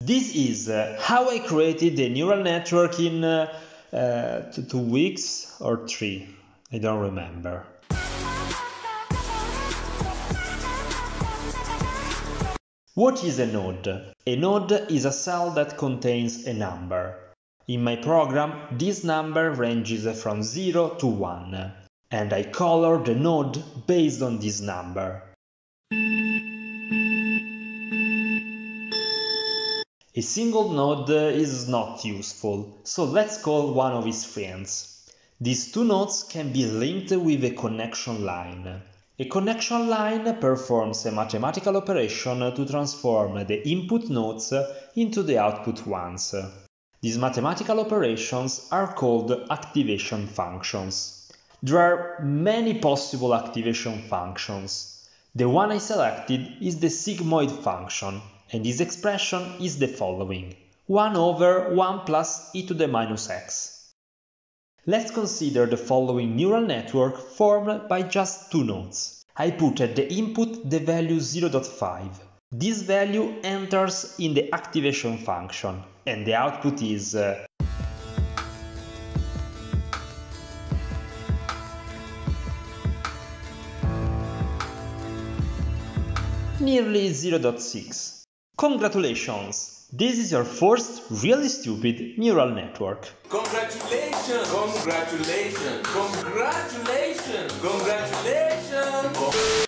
This is uh, how I created a neural network in uh, uh, two weeks or three, I don't remember. What is a node? A node is a cell that contains a number. In my program, this number ranges from 0 to 1, and I color the node based on this number. A single node is not useful, so let's call one of its friends. These two nodes can be linked with a connection line. A connection line performs a mathematical operation to transform the input nodes into the output ones. These mathematical operations are called activation functions. There are many possible activation functions. The one I selected is the sigmoid function, and this expression is the following 1 over 1 plus e to the minus x. Let's consider the following neural network formed by just two nodes. I put at the input the value 0.5. This value enters in the activation function and the output is uh, nearly 0.6. Congratulations! This is your first really stupid neural network. Congratulations! Congratulations! Congratulations! Congratulations!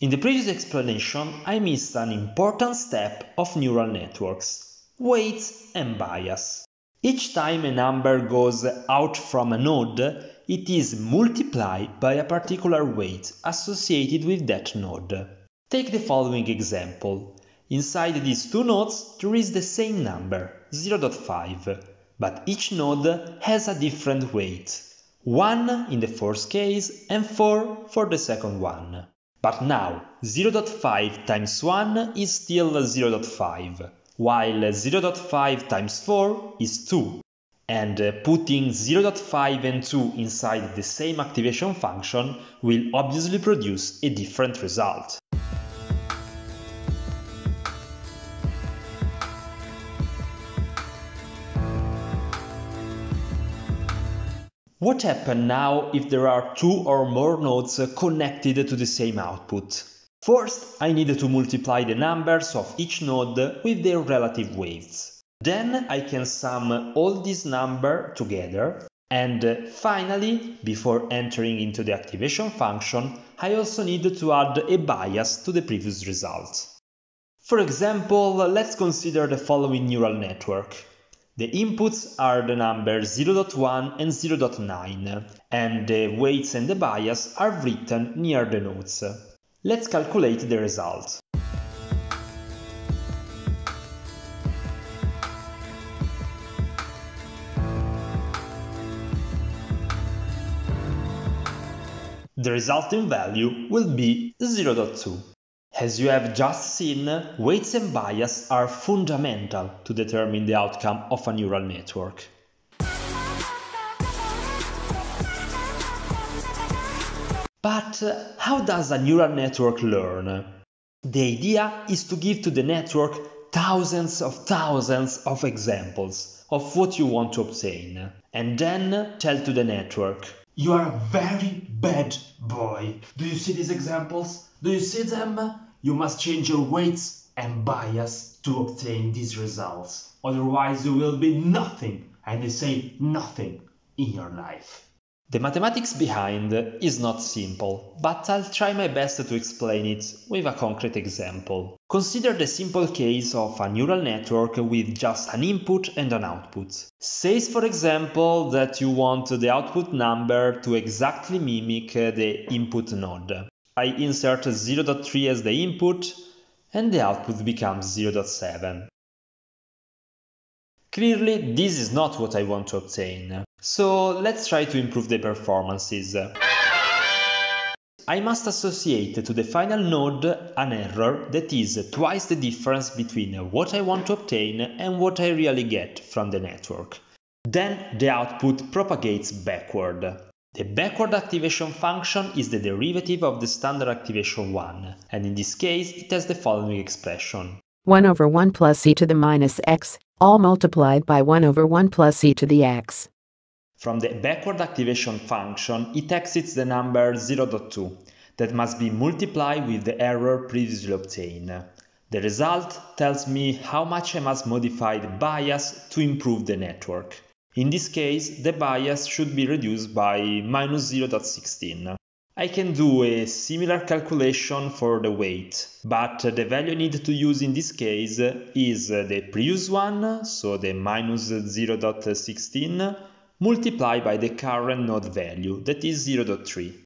In the previous explanation, I missed an important step of neural networks weights and bias. Each time a number goes out from a node, it is multiplied by a particular weight associated with that node. Take the following example. Inside these two nodes there is the same number, 0.5, but each node has a different weight. 1 in the first case and 4 for the second one. But now 0.5 times 1 is still 0.5, while 0.5 times 4 is 2. And uh, putting 0.5 and 2 inside the same activation function will obviously produce a different result. What happens now if there are two or more nodes connected to the same output? First, I need to multiply the numbers of each node with their relative weights. Then I can sum all these numbers together and uh, finally, before entering into the activation function, I also need to add a bias to the previous result. For example, let's consider the following neural network. The inputs are the numbers 0.1 and 0.9, and the weights and the bias are written near the nodes. Let's calculate the result. The resulting value will be 0.2. As you have just seen, weights and bias are fundamental to determine the outcome of a neural network. But uh, how does a neural network learn? The idea is to give to the network thousands of thousands of examples of what you want to obtain, and then tell to the network, You are a very bad boy. Do you see these examples? Do you see them? You must change your weights and bias to obtain these results. Otherwise, you will be nothing, and I say nothing, in your life. The mathematics behind is not simple, but I'll try my best to explain it with a concrete example. Consider the simple case of a neural network with just an input and an output. Say, for example, that you want the output number to exactly mimic the input node. I insert 0.3 as the input and the output becomes 0.7. Clearly, this is not what I want to obtain. So let's try to improve the performances. I must associate to the final node an error that is twice the difference between what I want to obtain and what I really get from the network. Then the output propagates backward. The backward activation function is the derivative of the standard activation one, and in this case it has the following expression. 1 over 1 plus e to the minus x, all multiplied by 1 over 1 plus e to the x. From the backward activation function, it exits the number 0.2 that must be multiplied with the error previously obtained. The result tells me how much I must modify the bias to improve the network. In this case, the bias should be reduced by minus 0.16. I can do a similar calculation for the weight, but the value I need to use in this case is the previous one, so the minus 0.16, multiplied by the current node value, that is 0.3.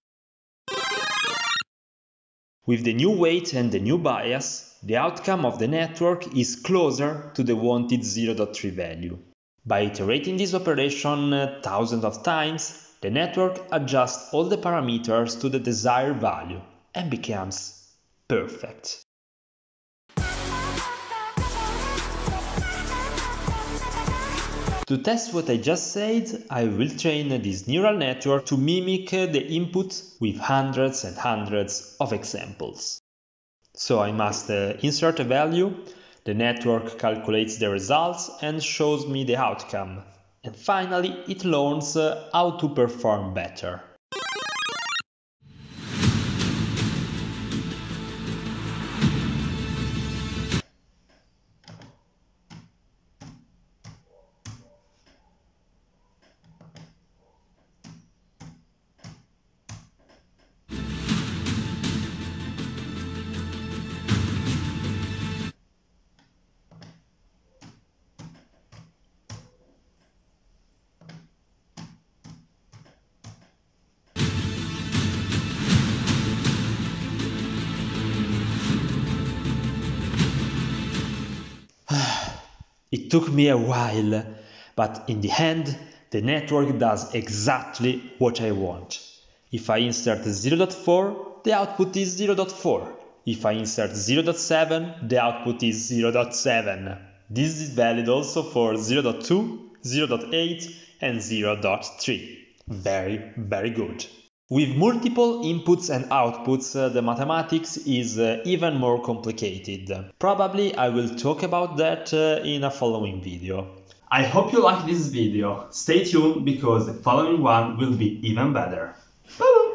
With the new weight and the new bias, the outcome of the network is closer to the wanted 0.3 value. By iterating this operation uh, thousands of times, the network adjusts all the parameters to the desired value and becomes perfect. To test what I just said, I will train this neural network to mimic the input with hundreds and hundreds of examples. So I must uh, insert a value, the network calculates the results and shows me the outcome. And finally, it learns uh, how to perform better. It took me a while, but in the end, the network does exactly what I want. If I insert 0.4, the output is 0.4. If I insert 0.7, the output is 0.7. This is valid also for 0.2, 0.8 and 0.3. Very, very good. With multiple inputs and outputs, uh, the mathematics is uh, even more complicated. Probably I will talk about that uh, in a following video. I hope you like this video. Stay tuned because the following one will be even better. Bye!